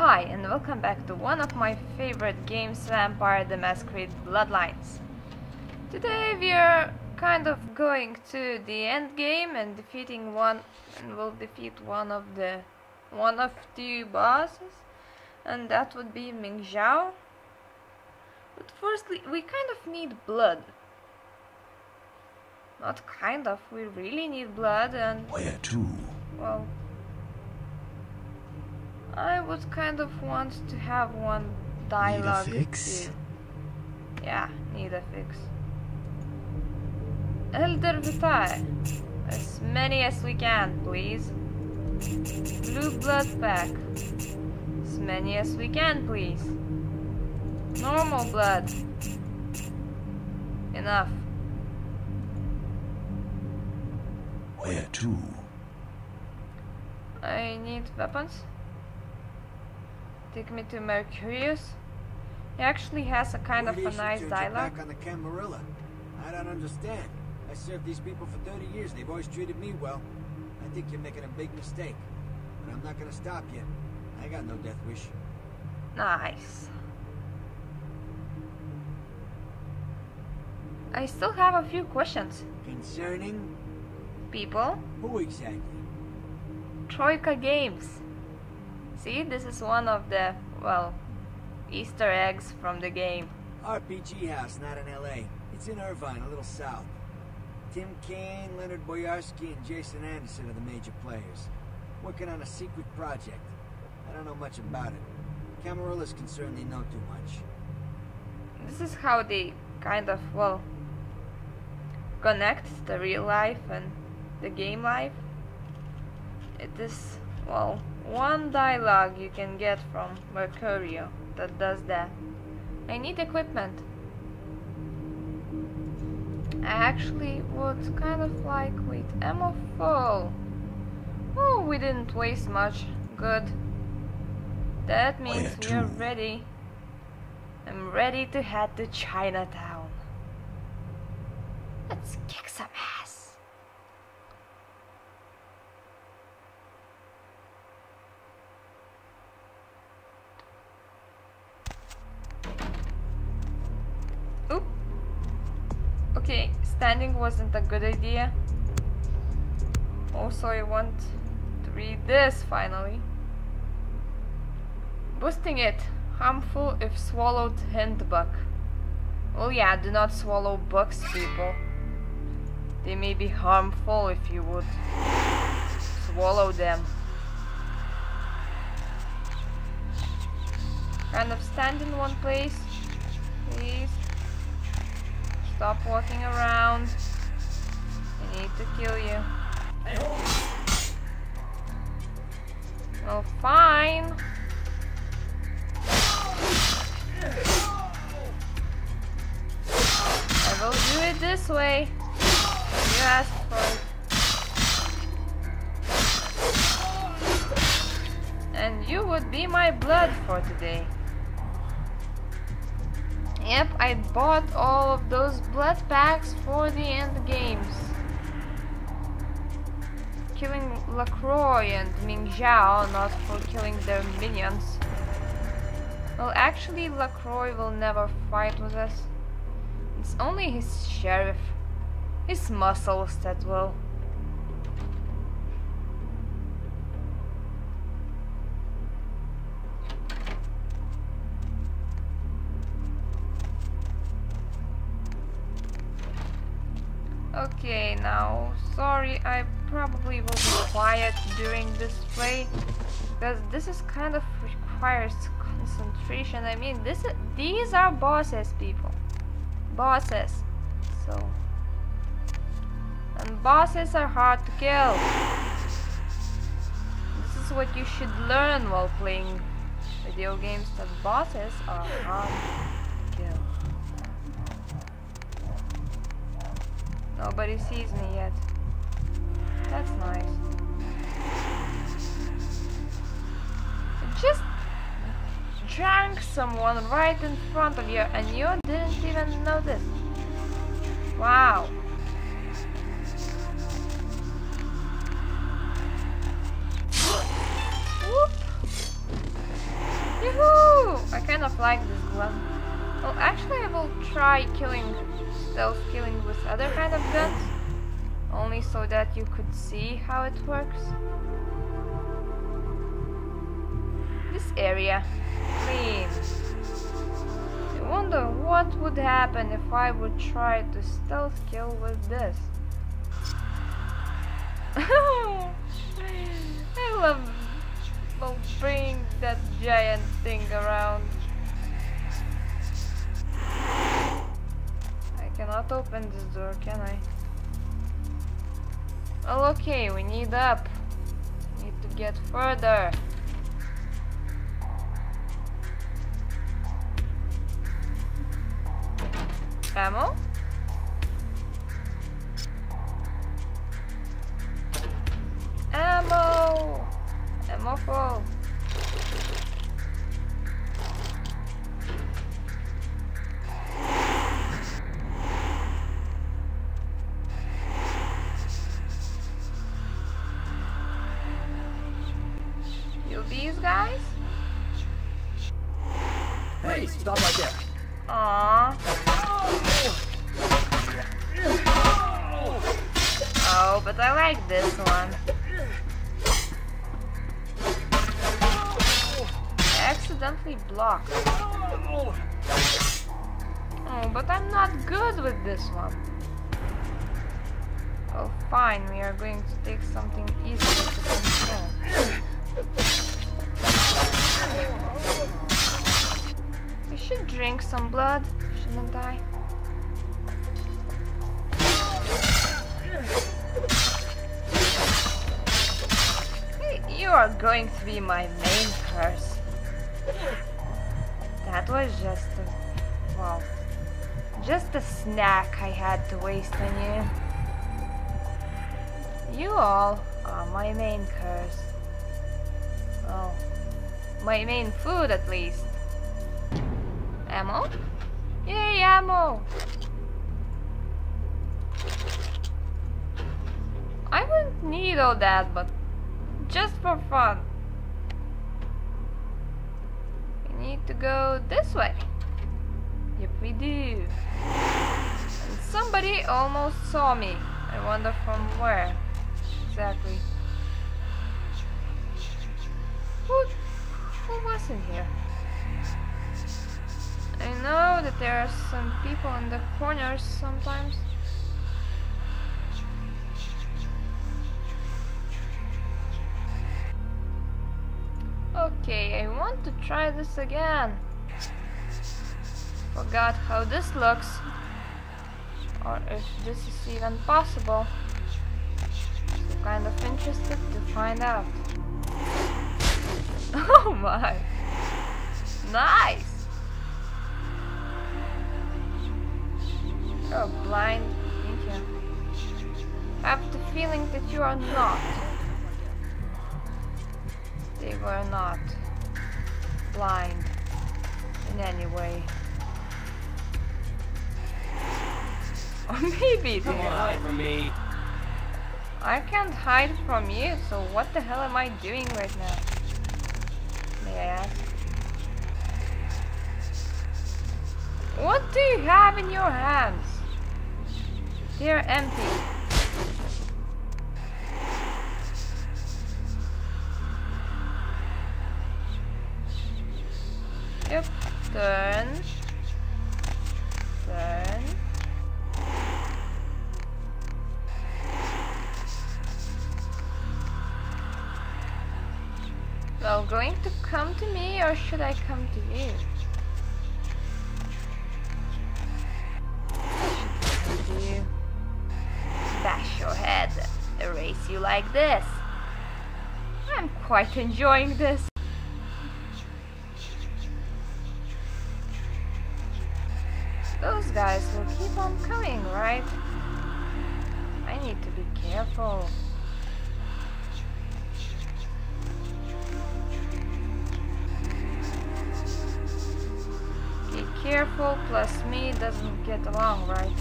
Hi and welcome back to one of my favorite games, Vampire the Masquerade Bloodlines. Today we are kind of going to the end game and defeating one and we'll defeat one of the one of two bosses and that would be Ming Xiao. But firstly we kind of need blood. Not kind of, we really need blood and Where to? well I would kind of want to have one dialogue. fix? too. Yeah, need a fix. Elder Vitae. As many as we can, please. Blue blood pack. As many as we can, please. Normal blood. Enough. Where to? I need weapons. Take me to Mercurius. He actually has a kind of a nice dialogue. Back on the Camarilla. I don't understand. I served these people for 30 years. They've always treated me well. I think you're making a big mistake. But I'm not gonna stop you. I got no death wish. Nice. I still have a few questions. Concerning People, who exactly? Troika Games. See, this is one of the, well, Easter eggs from the game. RPG House, not in L.A. It's in Irvine, a little south. Tim Cain, Leonard Boyarsky, and Jason Anderson are the major players. Working on a secret project. I don't know much about it. Camarilla's concerned they know too much. This is how they kind of, well, connect the real life and the game life. It is, well, one dialogue you can get from Mercurio that does that. I need equipment. I actually would kind of like, with ammo full. Oh, we didn't waste much. Good. That oh, means we're ready. I'm ready to head to Chinatown. Let's kick some Okay, standing wasn't a good idea. Also, I want to read this finally. Boosting it. Harmful if swallowed hint bug. Oh yeah, do not swallow bugs, people. They may be harmful if you would swallow them. Kind of stand in one place, please. Stop walking around. I need to kill you. Well, fine. I will do it this way. You asked for it. And you would be my blood for today. Yep, I bought all of those blood packs for the end games. Killing Lacroix and Ming Xiao, not for killing their minions. Well, actually, Lacroix will never fight with us. It's only his sheriff, his muscles that will. Okay, now, sorry, I probably will be quiet during this play because this is kind of requires concentration. I mean, this is, these are bosses, people bosses. So, and bosses are hard to kill. This is what you should learn while playing video games. That bosses are hard Nobody sees me yet. That's nice. Just drank someone right in front of you and you didn't even notice. Wow. Whoop. Yoohoo! I kind of like this gun. Well, actually I will try killing, stealth killing with other kind of guns. Only so that you could see how it works. This area, clean. I wonder what would happen if I would try to stealth kill with this. I love well, bring that giant thing around. Cannot open this door, can I? Well, okay, we need up. Need to get further. Ammo? Ammo! Ammo. Guys? Hey, stop right there. Aww. Oh, but I like this one. I accidentally blocked. Oh, but I'm not good with this one. Oh, fine. We are going to take something easier to control. I should drink some blood, shouldn't I? Hey, you are going to be my main curse. That was just a... well... Just a snack I had to waste on you. You all are my main curse. Well, my main food at least. Ammo? Yay, ammo! I wouldn't need all that, but just for fun. We need to go this way. Yep, we do. And somebody almost saw me. I wonder from where exactly. Who, who was in here? I know that there are some people in the corners sometimes. Okay, I want to try this again. Forgot how this looks. Or if this is even possible. So kind of interested to find out. My! Nice! You're blind, ain't you? I have the feeling that you are not. They were not blind in any way. Or maybe they are. hide from me. I can't hide from you, so what the hell am I doing right now? What do you have in your hands? They're empty. Yep. Turn. Or should I come to you? Come to you. Bash your head, erase you like this. I'm quite enjoying this. Those guys will keep on coming, right? I need to be careful. people plus me doesn't get along, right?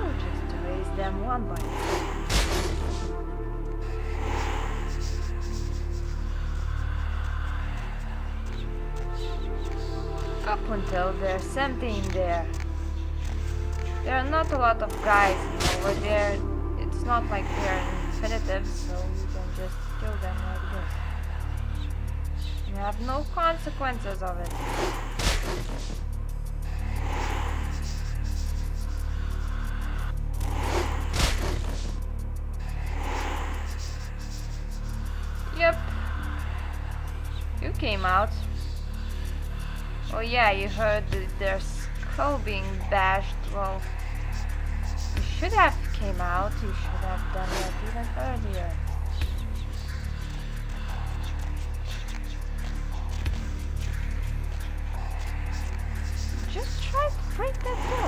We'll just raise them one by one. Up until there's something in there. There are not a lot of guys over there. It's not like they're infinitive, so have no consequences of it. Yep. You came out. Oh yeah, you heard their skull being bashed. Well, you should have came out. You should have done that even earlier. think that's what